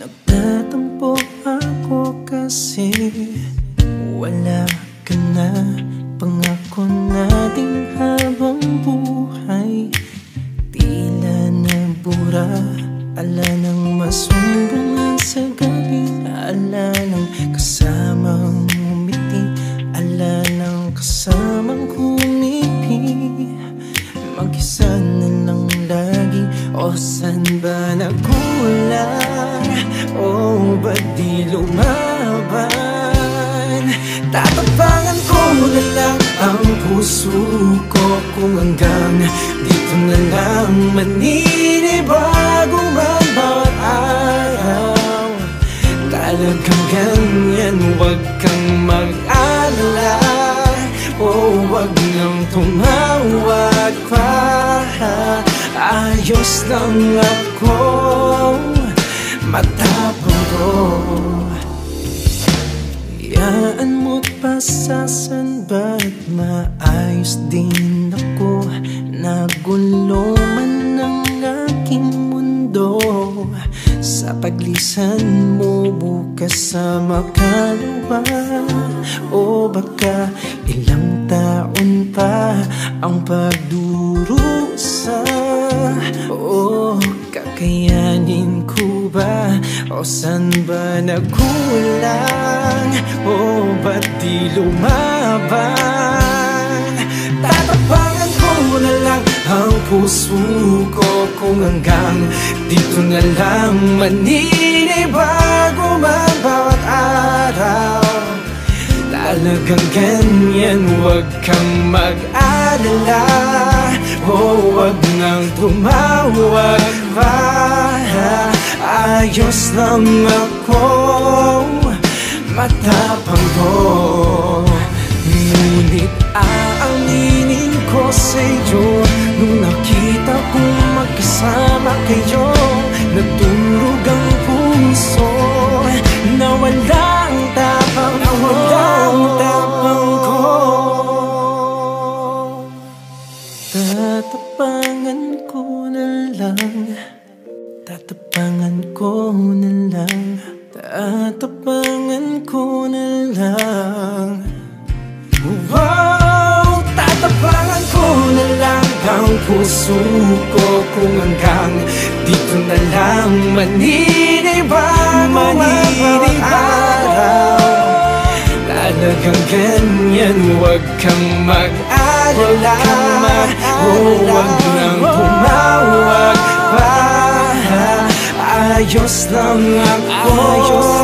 Nagtatampo ako kasi Wala ka na. Pangako nating habang buhay Tila Ala nang masumbungan sa gabi Ala nang kasamang umiti Ala nang kasamang kumiti Mag-isa na lang lagi O san ba nagkulang? O ba't di lumaban? Tatapangan ko na lang ang puso ko Kung hanggang dito na lang maninibago man bawat araw Talagang ganyan, huwag kang mag-alala. O wag nang tumawag pa. Ayos lang ako. Matapang ko. Yaan mo't pasasan ba't maayos din ako. Nagulo Sa paglisan mo bukas sa makalawa O baka ilang taon pa ang pagdurusa O kakayanin ko ba? O san ba nagkulang O ba't di lumaban puso ko Kung hanggang dito na lang maninibago man bawat araw. Talagang ganyan, huwag kang mag-alala. O wag nang tumawag pa. Ayos lang ako Matapang ko. Ngunit aaminin ko sa'yo magkasama kayo? Natulog ang puso Na walang tapang Na walang tapang ko. Tatapangan ko na lang. Tatapangan ko na lang. Tatapangan ko na lang puso ko Kung hanggang dito na lang maninibago Maninibago Talagang ganyan, huwag kang mag-alala. O huwag nang tumawag pa. Ayos lang ako